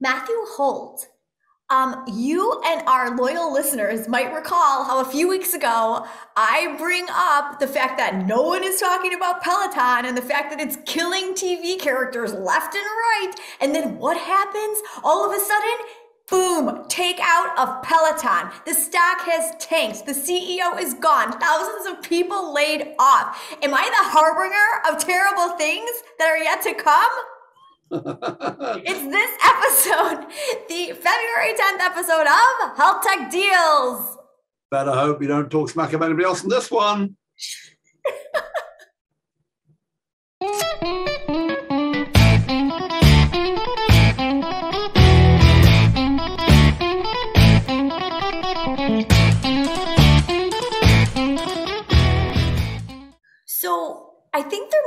Matthew Holt, um, you and our loyal listeners might recall how a few weeks ago I bring up the fact that no one is talking about Peloton and the fact that it's killing TV characters left and right. And then what happens? All of a sudden, boom, take out of Peloton. The stock has tanked. The CEO is gone. Thousands of people laid off. Am I the harbinger of terrible things that are yet to come? it's this episode, the February 10th episode of Health Tech Deals. Better hope you don't talk smack about anybody else in this one.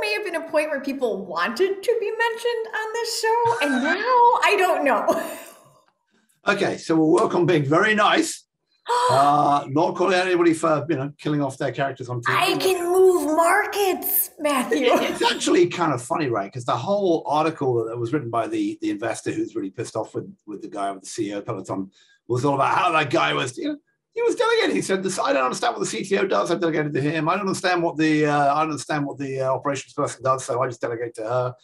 May have been a point where people wanted to be mentioned on this show, and now I don't know. okay, so we'll work on being very nice. uh, not calling out anybody for you know killing off their characters on TV. I can move markets, Matthew. It's actually kind of funny, right? Because the whole article that was written by the the investor who's really pissed off with with the guy with the CEO Peloton was all about how that guy was you know he was delegating. He said, "I don't understand what the CTO does. I delegated to him. I don't understand what the uh, I don't understand what the uh, operations person does. So I just delegate to her."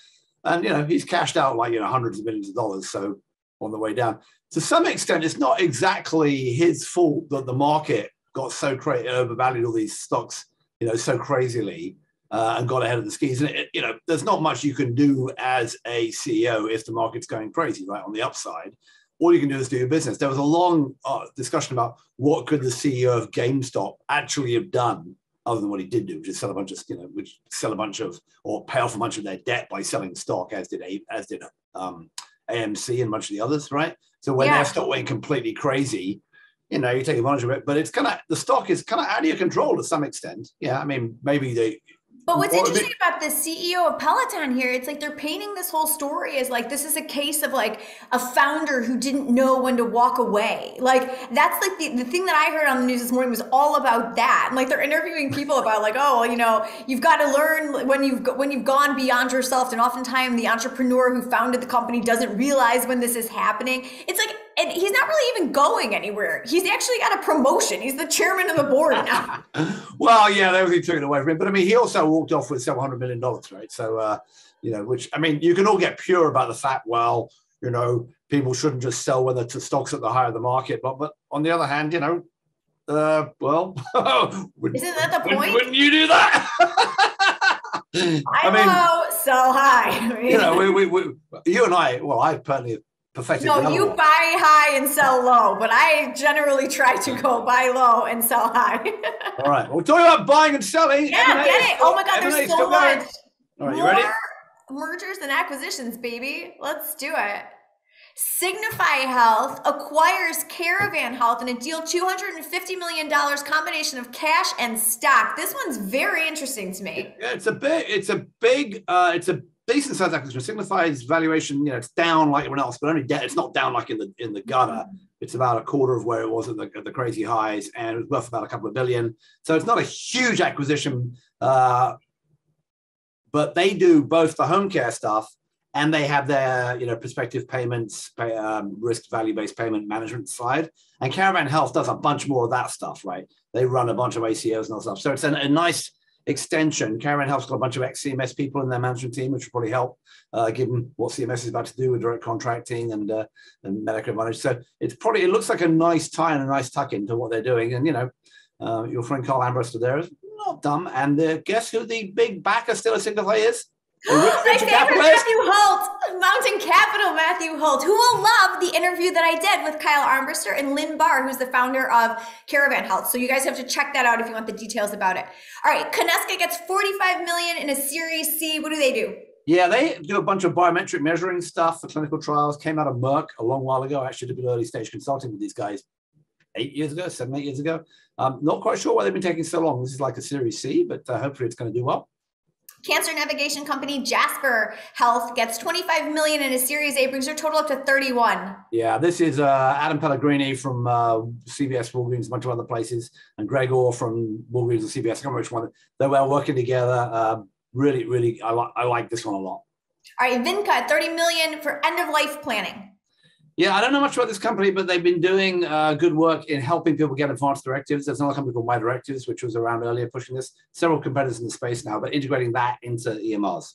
And you know, he's cashed out like you know hundreds of millions of dollars. So on the way down, to some extent, it's not exactly his fault that the market got so crazy, overvalued all these stocks, you know, so crazily. Uh, and got ahead of the skis. And it, you know, there's not much you can do as a CEO if the market's going crazy, right? On the upside, all you can do is do your business. There was a long uh, discussion about what could the CEO of GameStop actually have done other than what he did do, which is sell a bunch of, you know, which sell a bunch of or pay off a bunch of their debt by selling stock, as did a, as did um, AMC and much of the others, right? So when yeah. their stock went completely crazy, you know, you take advantage of it, but it's kind of the stock is kind of out of your control to some extent. Yeah, I mean, maybe they but what's interesting about the CEO of Peloton here, it's like they're painting this whole story as like this is a case of like a founder who didn't know when to walk away. Like that's like the, the thing that I heard on the news this morning was all about that. And like they're interviewing people about like, oh, you know, you've got to learn when you've when you've gone beyond yourself. And oftentimes the entrepreneur who founded the company doesn't realize when this is happening. It's like and he's not really even going anywhere. He's actually got a promotion. He's the chairman of the board now. well, yeah, they really took it away from him. But I mean, he also walked off with several hundred million dollars, right? So, uh, you know, which I mean, you can all get pure about the fact, well, you know, people shouldn't just sell when the stocks at the high of the market. But but on the other hand, you know, uh, well, isn't that the point? Wouldn't you do that? I, I mean, low, sell high. you know, we, we, we, you and I, well, I personally perfected. No, you buy high and sell low, but I generally try to go buy low and sell high. All right. We're talking about buying and selling. Yeah, M&A get it. Still, oh my God, there's so much. All right, you ready? Mergers and acquisitions, baby. Let's do it. Signify Health acquires Caravan Health in a deal $250 million combination of cash and stock. This one's very interesting to me. It's a big, it's a big, uh, it's a decent size acquisition. Signify's valuation, you know, it's down like everyone else, but only de- it's not down like in the in the gutter. It's about a quarter of where it was at the, at the crazy highs, and it was worth about a couple of billion. So it's not a huge acquisition, uh, but they do both the home care stuff and they have their you know prospective payments, pay, um, risk value based payment management side. And Caravan Health does a bunch more of that stuff, right? They run a bunch of ACOs and all stuff. So it's an, a nice extension. Caravan Health's got a bunch of ex CMS people in their management team, which will probably help uh, given what CMS is about to do with direct contracting and uh, and Medicare Advantage. So it's probably it looks like a nice tie and a nice tuck into what they're doing. And you know, uh, your friend Kyle Armbruster there is not dumb. And uh, guess who the big backer still a Signify is? My favorite Matthew Holt, Mountain Capital Matthew Holt, who will love the interview that I did with Kyle Armbruster and Lynn Barr, who's the founder of Caravan Health. So you guys have to check that out if you want the details about it. All right, Koneska gets 45 million in a Series C. What do they do? Yeah, they do a bunch of biometric measuring stuff for clinical trials. Came out of Merck a long while ago. I actually did early stage consulting with these guys eight years ago, seven, eight years ago. Um, not quite sure why they've been taking so long. This is like a Series C, but uh, hopefully it's going to do well. Cancer navigation company Jasper Health gets 25 million in a Series A, brings their total up to 31. Yeah, this is uh, Adam Pellegrini from uh, CVS Walgreens, a bunch of other places, and Greg Orr from Walgreens and CVS. I can't remember which one. They're well working together. Uh, really, really, I, like I like this one a lot. All right, Vynca, 30 million for end of life planning. Yeah, I don't know much about this company, but they've been doing uh, good work in helping people get advanced directives. There's another company called My Directives, which was around earlier pushing this. Several competitors in the space now, but integrating that into EMRs.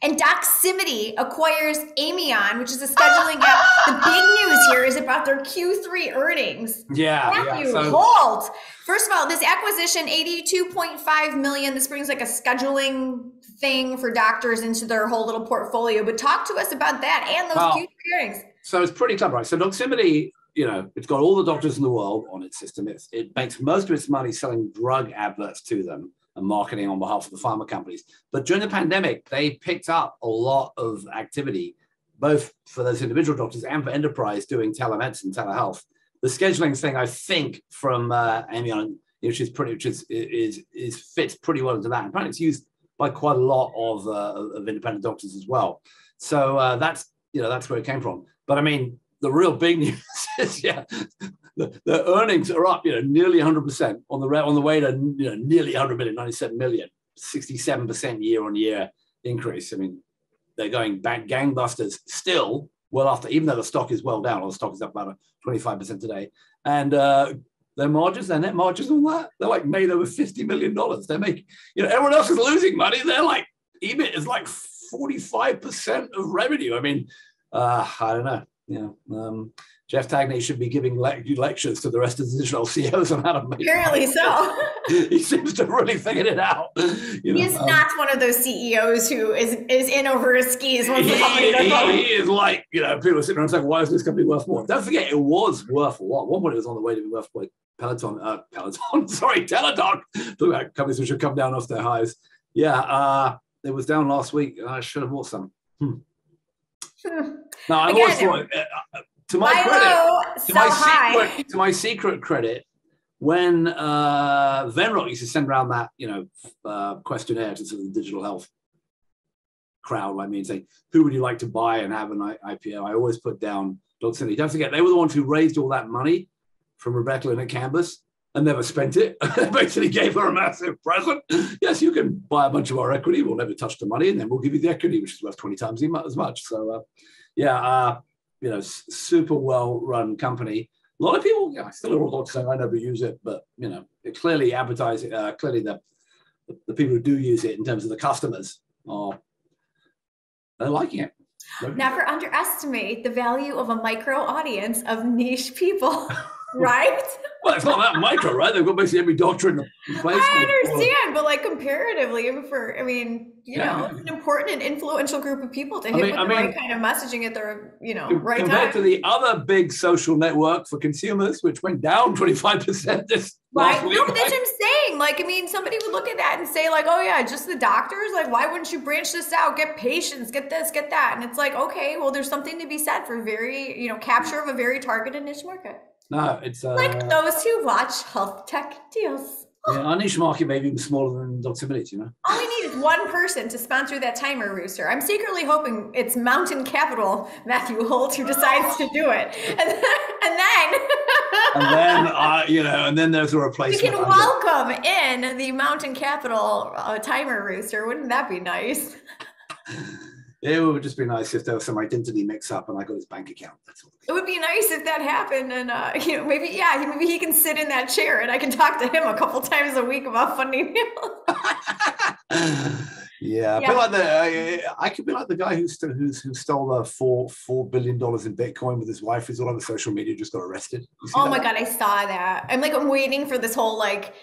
And Doximity acquires Amion, which is a scheduling app. The big news here is about their Q3 earnings. Yeah, Matthew yeah. So, Holt. First of all, this acquisition, 82.5 million. This brings like a scheduling thing for doctors into their whole little portfolio. But talk to us about that and those Well, Q3 earnings. So it's pretty clever, right? So Doximity, you know, it's got all the doctors in the world on its system. It's, it makes most of its money selling drug adverts to them and marketing on behalf of the pharma companies. But during the pandemic, they picked up a lot of activity, both for those individual doctors and for enterprise doing telemedicine, telehealth. The scheduling thing, I think, from uh, which is pretty, which is, is, is fits pretty well into that. Apparently, it's used by quite a lot of, uh, of independent doctors as well. So uh, that's you know that's where it came from. But I mean, the real big news is yeah, the, the earnings are up, you know, nearly 100 percent on the on the way to you know nearly 100 million, 97 million, 67 percent year on year increase. I mean, they're going back gangbusters still. Well, after even though the stock is well down, or the stock is up about 25 percent today, and uh, their margins, their net margins on that, they're like made over 50 million dollars. They're making, you know, everyone else is losing money. They're like EBIT is like 45 percent of revenue. I mean, uh, I don't know. You know, um, Jeff Tangney should be giving le- lectures to the rest of the digital CEOs on how to make. Apparently so. he seems to really figured it out. You know, He's um, not one of those CEOs who is is in over his skis he, the company does he- he is like, you know, people are sitting around saying, why is this company worth more? Don't forget, it was worth a lot. One point, it was on the way to be worth like Peloton, uh, Peloton, sorry, Teladoc. Talk about companies which have come down off their highs. Yeah, uh, it was down last week. I should have bought some. Hmm. No, I've Again, always thought, uh, uh, to my credit, low, to my high. secret, to my secret credit, when uh, Venrock used to send around that you know uh, questionnaire to sort of the digital health crowd, like me, and say who would you like to buy and have an I- IPO, I always put down Doximity. Don't forget they were the ones who raised all that money from Rebecca and at Canvas and never spent it. Basically gave her a massive present. Yes, you can buy a bunch of our equity. We'll never touch the money, and then we'll give you the equity, which is worth 20 times as much. So, uh, yeah, uh, you know, super well run company. A lot of people, yeah, still a lot saying I never use it, but you know, it clearly advertising, uh, clearly the, the the people who do use it in terms of the customers are they're liking it. Never underestimate the value of a micro audience of niche people, right? Well, it's not that micro, right? They've got basically every doctor in the place. I understand, but like comparatively, for I mean, you Yeah. know, it's an important and influential group of people to I hit mean- with I the mean- right kind of messaging at their, you know, right compared time. to the other big social network for consumers, which went down 25% this Right? week. No, but that's what I'm saying. Like, I mean, somebody would look at that and say, like, oh yeah, just the doctors. Like, why wouldn't you branch this out? Get patients, get this, get that. And it's like, okay, well, there's something to be said for very, you know, capture of a very targeted niche market. No, it's uh, Like those who watch health tech deals. yeah, our niche market may be even smaller than Doximity, you know. All we need is one person to sponsor that timer rooster. I'm secretly hoping it's Mountain Capital, Matthew Holt, who decides to do it. And then, and then, And then, uh, you know, and then there's a replacement. we can under- welcome in the Mountain Capital uh, timer rooster. Wouldn't that be nice? It would just be nice if there was some identity mix up and I got his bank account. That's all. It would be nice if that happened, and uh, you know, maybe yeah, he- maybe he can sit in that chair, and I can talk to him a couple times a week about funding deals. yeah, Yeah. like the uh, I could be like the guy who st- who's, who stole uh, four four billion dollars in Bitcoin with his wife. Who's all over social media, just got arrested. Oh that? my god, I saw that. I'm like, I'm waiting for this whole like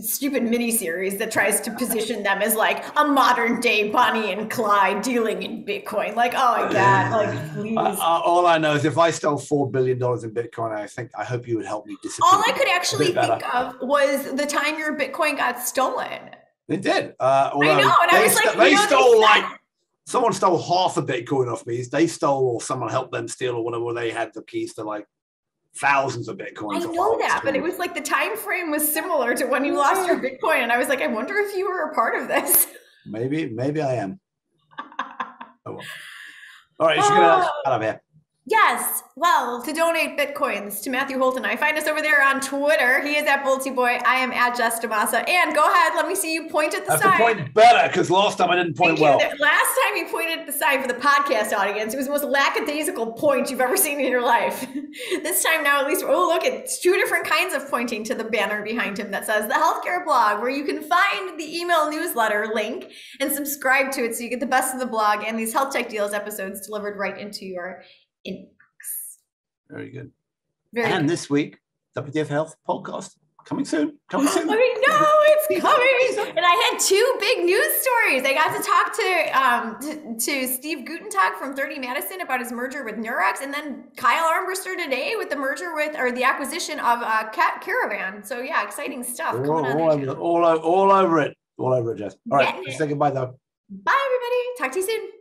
stupid mini series that tries to position them as like a modern day Bonnie and Clyde dealing in Bitcoin. Like, oh my god, like please. Uh, uh, all I know is if I stole four billion dollars in Bitcoin, I think I hope you would help me disappear. All I could actually think of was the time your Bitcoin got stolen. They did. Uh, although know, and I was like, st- you they stole like someone stole half a Bitcoin off me. They stole, or someone helped them steal, or whatever. They had the keys to like thousands of bitcoins. I know half that, but it was like the time frame was similar to when you lost your Bitcoin, and I was like, I wonder if you were a part of this. maybe, maybe I am. Oh, well. All right, she's gonna out of here. Yes. Well, to donate bitcoins to Matthew Holt and I, find us over there on Twitter. He is at Bolty Boy. I am at JessDaMassa. And go ahead, let me see you point at I the have to side. point better because last time I didn't point Thank you. well. That- Last time he pointed at the sign for the podcast audience, it was the most lackadaisical point you've ever seen in your life. this time now, at least, oh, look, it's two different kinds of pointing to the banner behind him that says the healthcare blog, where you can find the email newsletter link and subscribe to it so you get the best of the blog and these health tech deals episodes delivered right into your Very good. Very and good. this week, WTF Health podcast coming soon. Coming soon. I mean, no, it's coming. And I had two big news stories. I got to talk to um to, to Steve Gutentag from 30 Madison about his merger with Nurx, and then Kyle Armbruster today with the merger with or the acquisition of uh, Cat Caravan. So yeah, exciting stuff all, all, over, all, all over it. All over it, Jess. All right, Getting let's it. say goodbye though. Bye, everybody. Talk to you soon.